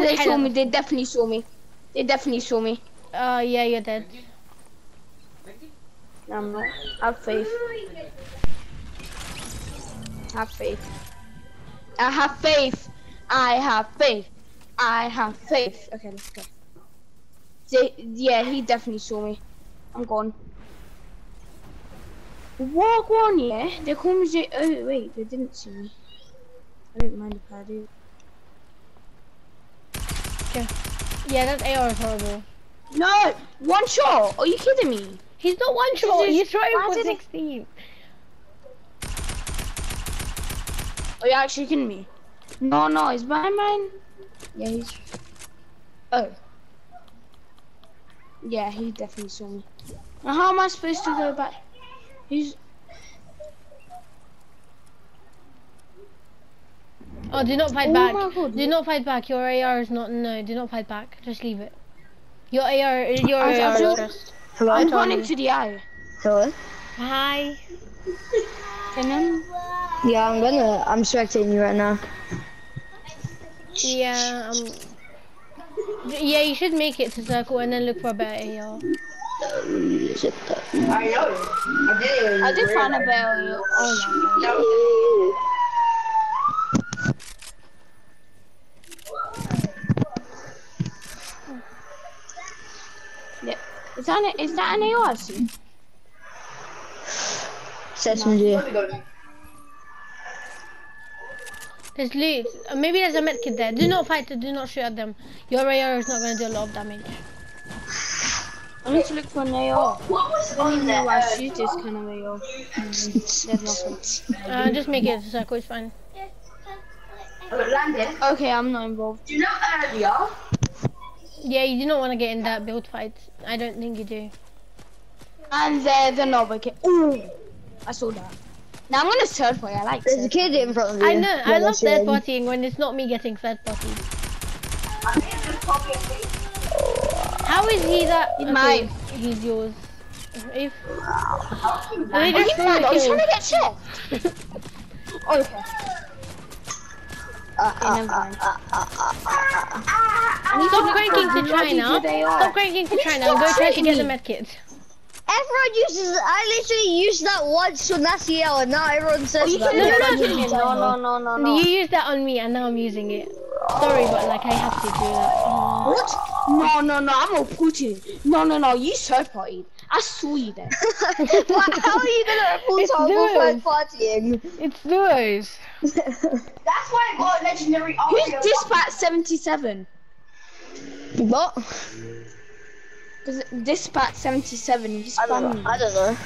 Yeah, they saw me. They definitely saw me. They definitely saw me. Uh, yeah, you're dead. No, I'm not. Have faith. Have faith. I have faith. I have faith. I have faith. Okay, let's go. They, yeah, he definitely saw me. I'm gone. Walk on, yeah? They call me Oh, wait, they didn't see me. I don't mind if I do. Yeah, that AR is horrible. No! One shot! Are you kidding me? He's not one This shot. is- He's trying for did it- 16. Are you actually kidding me? No, no, is my mine? Yeah, he's. Oh. Yeah, he definitely saw me. Now, how am I supposed to go back? He's. Oh, do not fight Oh back. my God. Do not fight back. Your AR is not. No, do not fight back. Just leave it. Your AR. Your I- I AR feel- is just. Hello? I'm told running you. to the eye. Hello? Hi. Can I? Yeah, I'm gonna, I'm spectating you right now. Yeah. Um. Yeah, you should make it to circle and then look for a better AR. I know. I did. I did find a bell. Oh my god. Yeah. Is that an, is that an AR? see? SMG. There's loot. Uh, maybe there's a medkit there. Do not fight. Do not shoot at them. Your AR is not going to do a lot of damage. I need to look for an AR. What was I don't on even there? know why I shoot this kind of AR. There's nothing. Uh, just make it to circle. It's fine. Okay, I'm not involved. do you know earlier? Yeah, you do not want to get in that build fight. I don't think you do. And there the knob again. Ooh, I saw that. Now I'm gonna third party. I like There's a kid in front of you. I know. I love that's third partying when it's not me getting third party. I think it's just probably How is he that? He's okay, mine. He's yours. If Are you, just mad. He's trying to get shit. oh, okay. Uh, Okay, never uh, mind. Uh, stop cranking to China. Stop cranking to And China stop and go try to get the shooting me. medkit. Everyone uses, I literally used that once on that CL and now everyone says Oh, you that. can No, no, no. No, no, no, no, no. You used that on me and now I'm using it. Sorry, but like I have to do that. Oh. What? No, no, no. I'm gonna put you. No, no, no. You third party. I saw you there. How are you gonna report horrible third partying? It's those. That's why I got a legendary Who's Dispatch 77? What? Because Dispatch 77, you just I don't know. I don't know.